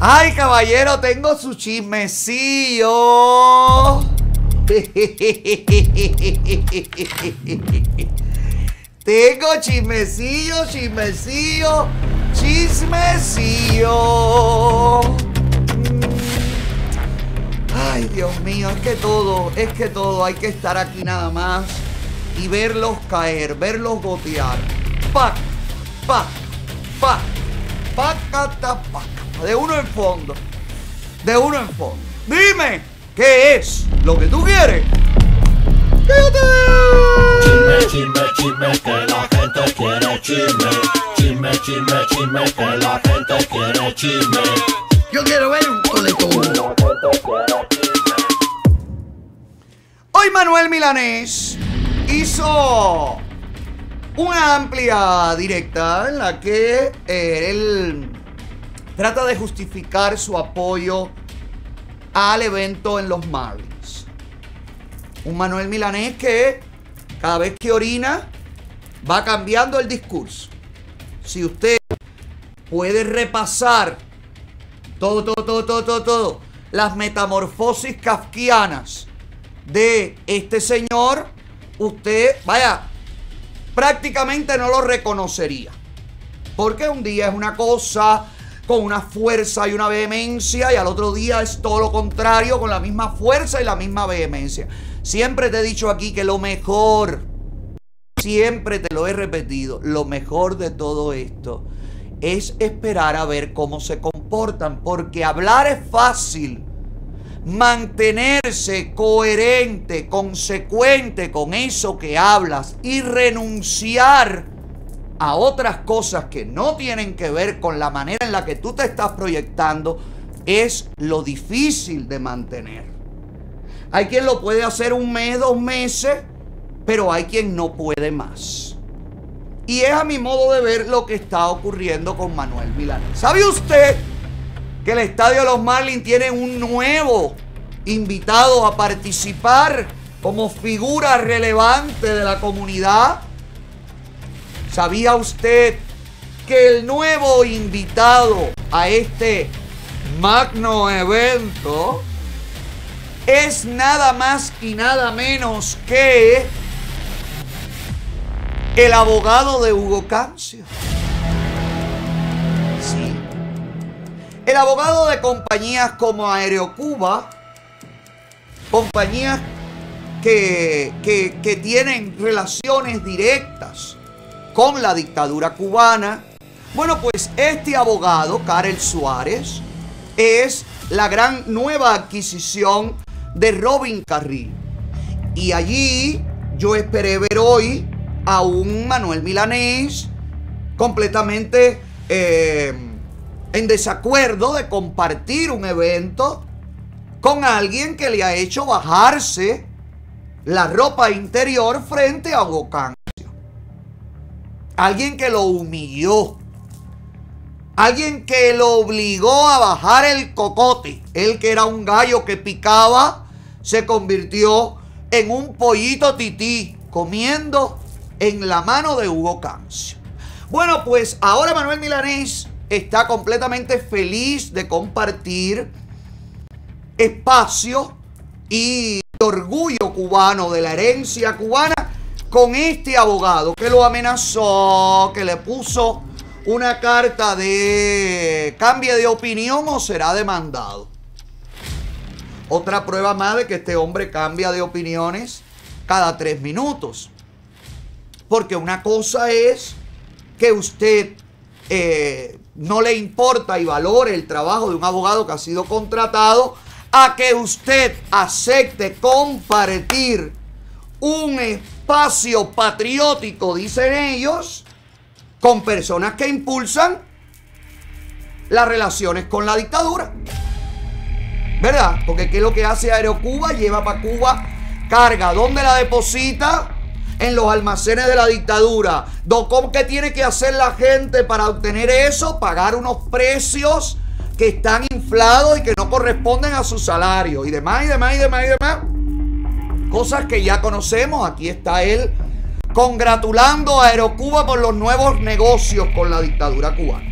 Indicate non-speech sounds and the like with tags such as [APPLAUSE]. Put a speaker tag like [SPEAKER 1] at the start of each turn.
[SPEAKER 1] Ay, caballero, tengo su chismecillo. [LAUGHS] tengo chismecillo, chismecillo, chismecillo. Ay, Dios mío, es que todo, es que todo, hay que estar aquí nada más y verlos caer, verlos gotear. Pa, pa, pa, pa, pa, pa, de uno en fondo, de uno en fondo. Dime, ¿qué es lo que tú quieres?
[SPEAKER 2] Chisme, chisme, chisme, que la gente quiere chisme. Chisme, chisme, chisme, que la gente quiere chisme.
[SPEAKER 3] Yo quiero ver un coletón.
[SPEAKER 1] Hoy Manuel Milanés hizo una amplia directa en la que él trata de justificar su apoyo al evento en los Marlins. Un Manuel Milanés que cada vez que orina va cambiando el discurso. Si usted puede repasar todo, todo, todo, todo, todo, todo, las metamorfosis kafkianas de este señor, usted, vaya, prácticamente no lo reconocería. Porque un día es una cosa con una fuerza y una vehemencia y al otro día es todo lo contrario con la misma fuerza y la misma vehemencia. Siempre te he dicho aquí que lo mejor, siempre te lo he repetido, lo mejor de todo esto es esperar a ver cómo se comportan, porque hablar es fácil. Mantenerse coherente, consecuente con eso que hablas y renunciar a otras cosas que no tienen que ver con la manera en la que tú te estás proyectando es lo difícil de mantener. Hay quien lo puede hacer un mes, dos meses, pero hay quien no puede más. Y es a mi modo de ver lo que está ocurriendo con Manuel Milán. ¿Sabe usted que el Estadio los Marlins tiene un nuevo invitado a participar como figura relevante de la comunidad? ¿Sabía usted que el nuevo invitado a este magno evento es nada más y nada menos que el abogado de Hugo Cancio. Sí. El abogado de compañías como Aerocuba, compañías que, tienen relaciones directas con la dictadura cubana. Bueno, pues este abogado, Karel Suárez, es la gran nueva adquisición de Robin Carril. Y allí yo esperé ver hoy a un Manuel Milanés completamente eh, en desacuerdo de compartir un evento con alguien que le ha hecho bajarse la ropa interior frente a Cancio. Alguien que lo humilló. Alguien que lo obligó a bajar el cocote. Él que era un gallo que picaba se convirtió en un pollito tití comiendo en la mano de Hugo Cancio. Bueno, pues ahora Manuel Milanés está completamente feliz de compartir espacio y orgullo cubano de la herencia cubana con este abogado que lo amenazó, que le puso una carta de cambio de opinión o será demandado. Otra prueba más de que este hombre cambia de opiniones cada tres minutos. Porque una cosa es que usted eh, no le importa y valore el trabajo de un abogado que ha sido contratado a que usted acepte compartir un espacio patriótico, dicen ellos, con personas que impulsan las relaciones con la dictadura. ¿Verdad? Porque ¿qué es lo que hace Aerocuba? Lleva para Cuba carga. ¿Dónde la deposita? En los almacenes de la dictadura. ¿Cómo que tiene que hacer la gente para obtener eso? Pagar unos precios que están inflados y que no corresponden a su salario. Y demás, y demás, y demás, y demás. Cosas que ya conocemos. Aquí está él congratulando a Aerocuba por los nuevos negocios con la dictadura cubana.